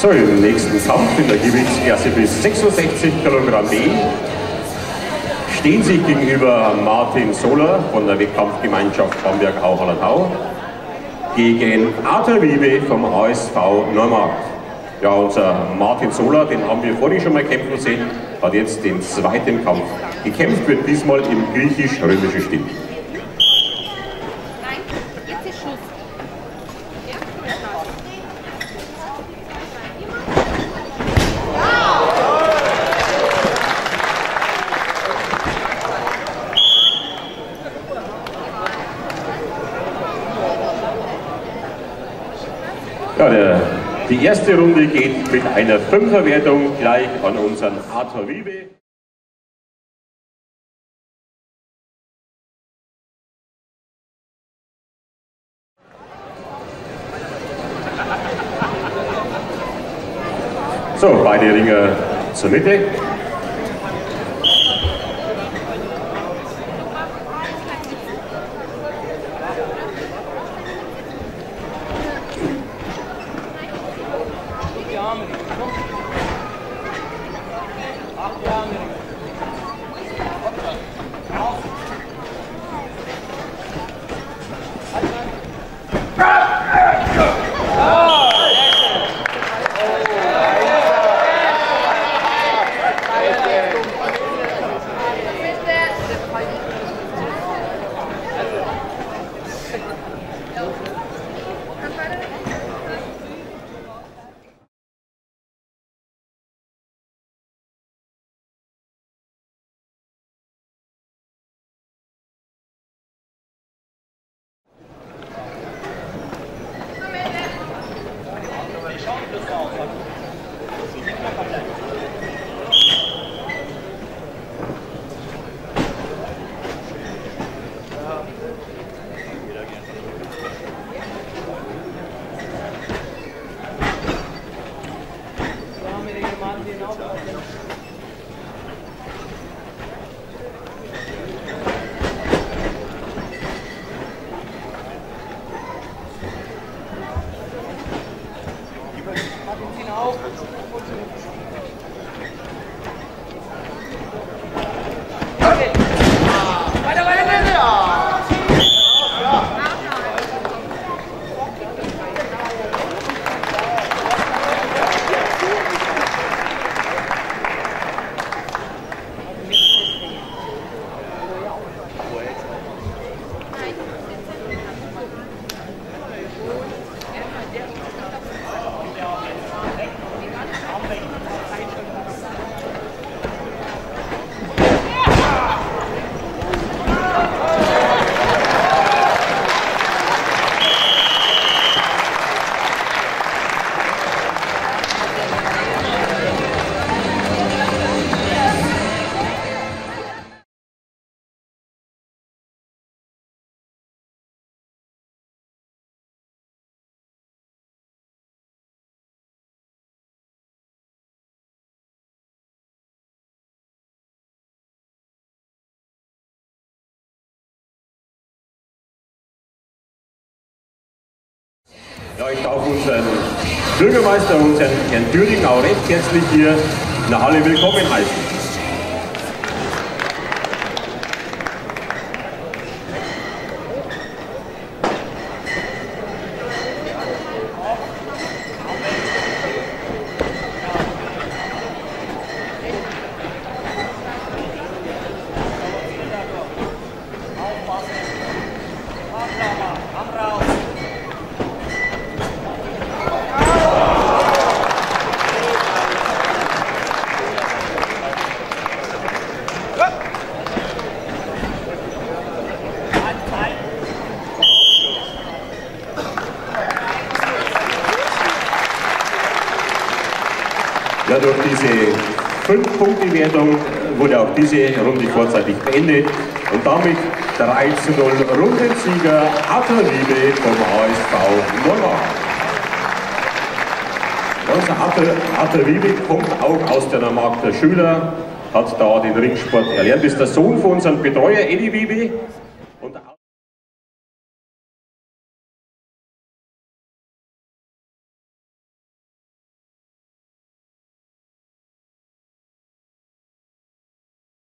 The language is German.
So, im nächsten Kampf in der Gewichtsklasse bis 66 Kilogramm B stehen sich gegenüber Martin Soler von der Wettkampfgemeinschaft Bamberg-Auhallertau gegen Arthur Wiebe vom ASV Neumarkt. Ja, unser Martin Soler, den haben wir vorhin schon mal kämpfen sehen, hat jetzt den zweiten Kampf. Gekämpft wird diesmal im griechisch-römischen Stil. Ja, der, die erste Runde geht mit einer Fünferwertung gleich an unseren Arthur Wiebe. So, beide Ringer zur Mitte. 하면 되겠죠? Thank you. Ja, ich darf unseren Bürgermeister, unseren Herrn Düring, auch recht herzlich hier in der Halle willkommen heißen. Ja, durch diese 5-Punkte-Wertung wurde auch diese Runde vorzeitig beendet. Und damit 3 zu 0 Rundensieger Arthur Liebe vom ASV Normark. Unser Arthur, Liebe kommt auch aus der Normarkter Schüler, hat da den Ringsport erlernt, ist der Sohn von unserem Betreuer Eddie Wiebe